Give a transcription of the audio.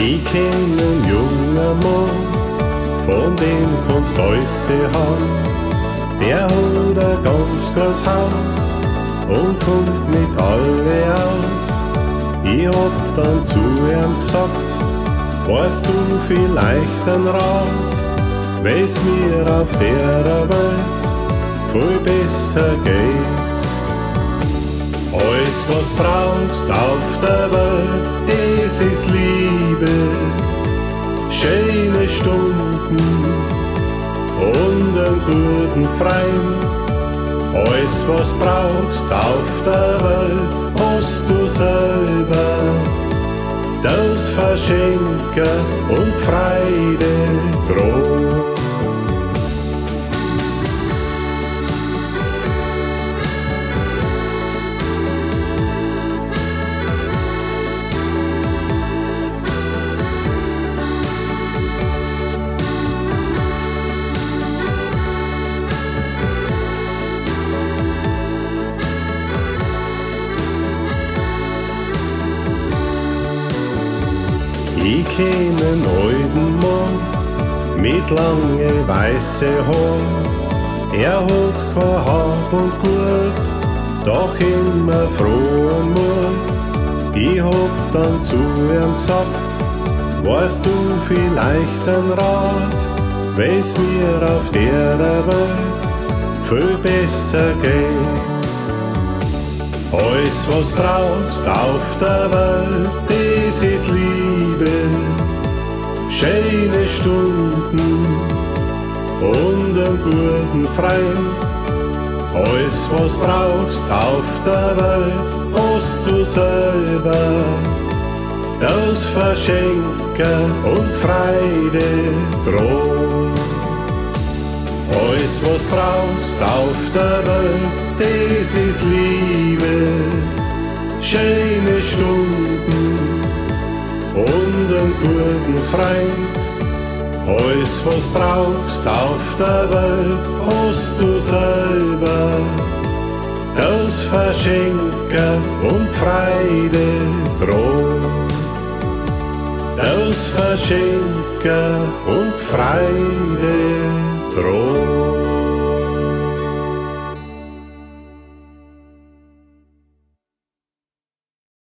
kenn einen jungen Mann, von dem kannst alles haben. Der hat ein ganz großes Haus und kommt mit alle aus. Ich hab dann zu ihm gesagt, weißt du vielleicht ein Rat, wie's mir auf der Welt viel besser geht. Alles, was brauchst auf der Welt, das ist Liebe, schöne Stunden und einen guten Freund. Alles, was brauchst auf der Welt, hast du selber. Das Verschenken und Freude Ich kenn einen alten Mann mit lange weiße Haar. Er hat kein Hab und Gut, doch immer froh und Mut. Ich hab dann zu ihm gesagt, weißt du vielleicht ein Rat, wie's mir auf der Welt viel besser geht. Alles, was brauchst auf der Welt, schöne Stunden und einen guten Freund. Alles, was brauchst auf der Welt, hast du selber. Das Verschenken und Freude droht. Alles, was brauchst auf der Welt, das ist Liebe, schöne guten Freund. Alles, was brauchst auf der Welt, hast du selber. Das Verschenken und Freude droht. Das Verschenken und Freude droht.